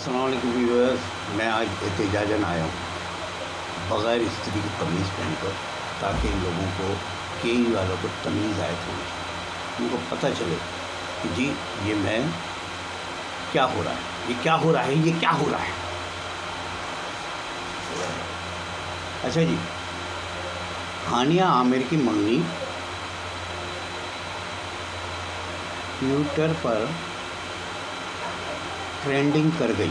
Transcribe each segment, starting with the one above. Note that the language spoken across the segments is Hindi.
असलम व्यूअर्स मैं आज एहतजाजन आया हूँ। बग़ैर स्त्री की कमीज़ पहनकर ताकि इन लोगों को, कई वालों को तमीज़ आए थोड़ी उनको पता चले कि जी, ये मैं, क्या हो रहा है? ये क्या हो रहा है? ये क्या हो रहा है? अच्छा जी, हानिया आमिर की मंगनी, ट्विटर पर ट्रेंडिंग कर गई।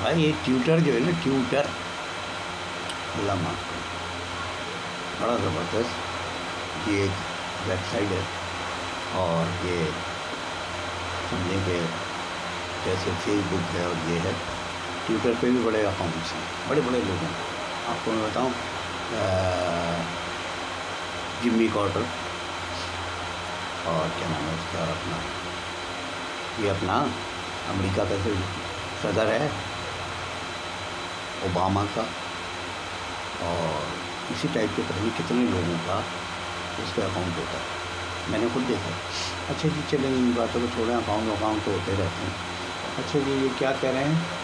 भाई, ये ट्यूटर जो है ना ट्यूटर अल्लाह माफ़ कर। बड़ा ज़बरदस्त। ये एक वेबसाइट है और ये समझें कि जैसे फेसबुक है और ये है। ट्विटर पे भी बड़े अकाउंट्स हैं बड़े बड़े लोग हैं। आपको मैं बताऊँ जिम्मी कॉर्टर और क्या नाम है उसका अपना? ये अपना अमेरिका का जो सदर है, ओबामा का, और इसी टाइप के पता कितने लोगों का उस पर अकाउंट होता है। मैंने खुद देखा अच्छा जी, चले, इन बातों को छोड़ें अकाउंट अकाउंट तो होते रहते हैं। अच्छा जी, ये क्या कह रहे हैं?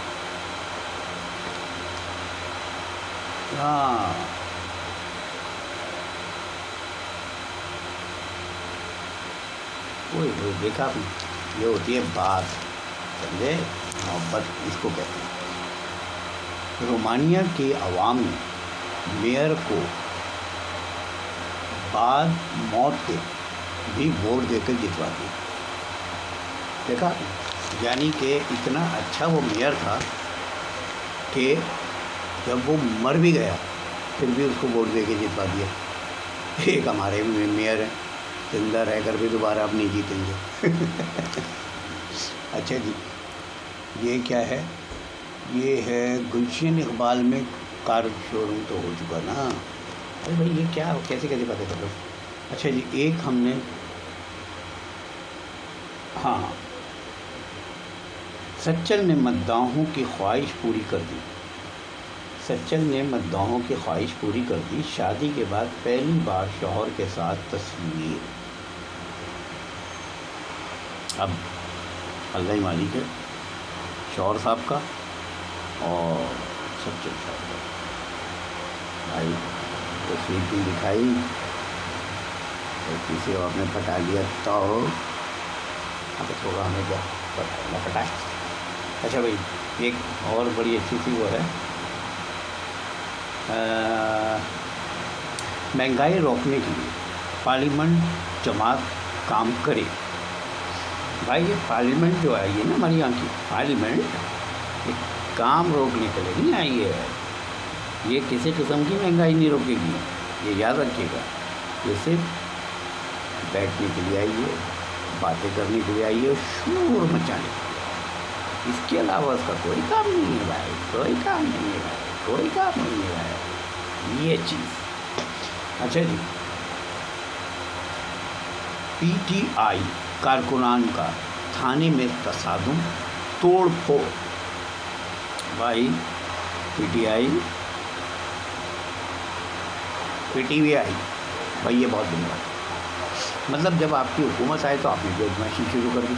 हाँ। वो देखा आपने? ये होती है बात, समझे? मोहब्बत इसको कहते हैं। रोमानिया के अवाम ने मेयर को बाद मौत के भी वोट देकर जितवा दिया देखा, यानी कि इतना अच्छा वो मेयर था कि जब वो मर भी गया, फिर भी उसको वोट दे के जितवा दिया। एक हमारे मेयर हैं। ज़िंदा रहकर भी दोबारा आप नहीं जीतेंगे। अच्छा जी, ये क्या है? ये है गुलशन इकबाल में कार शोरूम तो हो चुका ना। अरे भाई, ये क्या हो कैसे कैसे पता कर लो अच्छा जी, एक हमने हाँ सच्चल ने मद्दाहों की ख्वाहिश पूरी कर दी। सच्चल ने मद्दाहों की ख्वाहिश पूरी कर दी। शादी के बाद पहली बार शोहर के साथ तस्वीर। अब अल्लाह ही मालिक है। शौर साहब का और सच्चे साहब का। भाई, तस्वीर की दिखाई? तो किसी और ने पटा लिया तो। अब थोड़ा हमें क्या? न पटाए अच्छा भाई, एक और बड़ी अच्छी सी वो है। महँगाई रोकने के लिए पार्लियामेंट जमात काम करे। भाई, ये पार्लियामेंट जो आई है ना हमारी यहाँ की, पार्लियामेंट ये काम रोकने के लिए नहीं आई है। ये किसी किस्म की महँगाई नहीं रोकेगी, ये याद रखिएगा। ये सिर्फ़ बैठने के लिए आई है, बातें करने के लिए आई है, शोर मचाने के लिए। इसके अलावा उसका कोई काम नहीं है भाई, कोई काम नहीं है भाई। कोई काम नहीं है। ये चीज़। अच्छा जी। पीटीआई, कारकुनान का थाने में तसादम तोड़ फोड़ भाई, पीटीआई पीटीवीआई भाई, ये बहुत बड़ी बात मतलब जब आपकी हुकूमत आए तो आपने बदमाशी शुरू कर दी।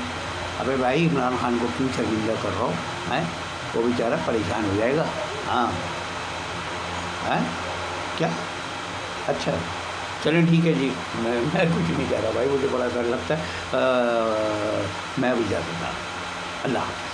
अबे भाई, इमरान खान को क्यों शर्मिंदा कर रहा हो, हैं? वो बेचारा परेशान हो जाएगा। हाँ। हैं? क्या? अच्छा। चलें ठीक है जी। मैं मैं कुछ नहीं कह रहा भाई मुझे बड़ा डर लगता है। आ, मैं भी जा सकता अल्लाह हाफ़